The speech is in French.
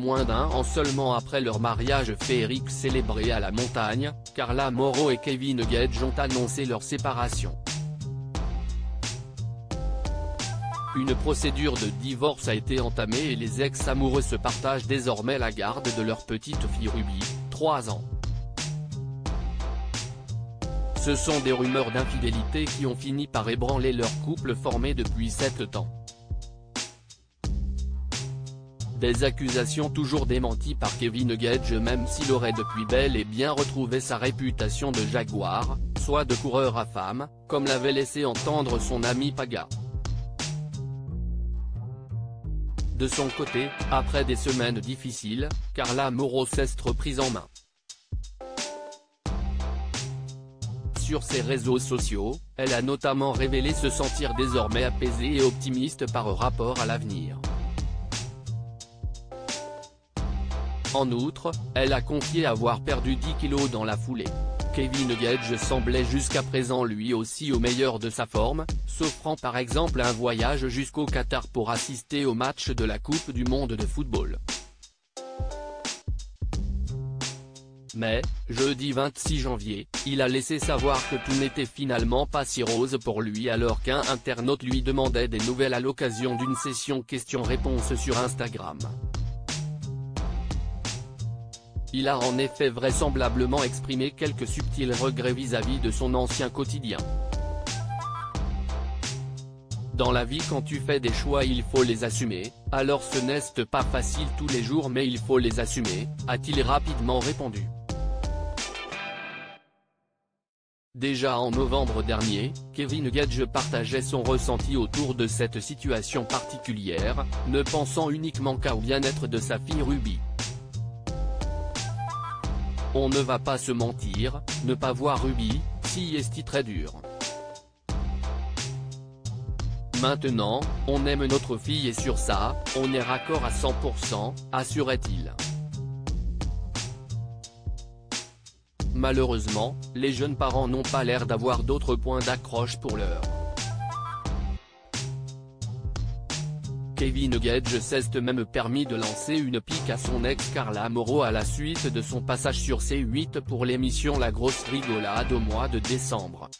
Moins d'un an seulement après leur mariage féerique célébré à la montagne, Carla Moreau et Kevin Gage ont annoncé leur séparation. Une procédure de divorce a été entamée et les ex-amoureux se partagent désormais la garde de leur petite fille Ruby, 3 ans. Ce sont des rumeurs d'infidélité qui ont fini par ébranler leur couple formé depuis 7 ans. Des accusations toujours démenties par Kevin Gage même s'il aurait depuis bel et bien retrouvé sa réputation de jaguar, soit de coureur à femme, comme l'avait laissé entendre son ami Paga. De son côté, après des semaines difficiles, Carla Moreau s'est reprise en main. Sur ses réseaux sociaux, elle a notamment révélé se sentir désormais apaisée et optimiste par rapport à l'avenir. En outre, elle a confié avoir perdu 10 kilos dans la foulée. Kevin Gage semblait jusqu'à présent lui aussi au meilleur de sa forme, s'offrant par exemple un voyage jusqu'au Qatar pour assister au match de la Coupe du Monde de football. Mais, jeudi 26 janvier, il a laissé savoir que tout n'était finalement pas si rose pour lui alors qu'un internaute lui demandait des nouvelles à l'occasion d'une session questions-réponses sur Instagram. Il a en effet vraisemblablement exprimé quelques subtils regrets vis-à-vis de son ancien quotidien. Dans la vie quand tu fais des choix il faut les assumer, alors ce n'est pas facile tous les jours mais il faut les assumer, a-t-il rapidement répondu. Déjà en novembre dernier, Kevin Gage partageait son ressenti autour de cette situation particulière, ne pensant uniquement qu'à au bien-être de sa fille Ruby. On ne va pas se mentir, ne pas voir Ruby, si est très dur. Maintenant, on aime notre fille et sur ça, on est raccord à 100%, assurait-il. Malheureusement, les jeunes parents n'ont pas l'air d'avoir d'autres points d'accroche pour l'heure. Kevin Gage s'est même permis de lancer une pique à son ex Carla Moreau à la suite de son passage sur C8 pour l'émission La Grosse Rigolade au mois de décembre.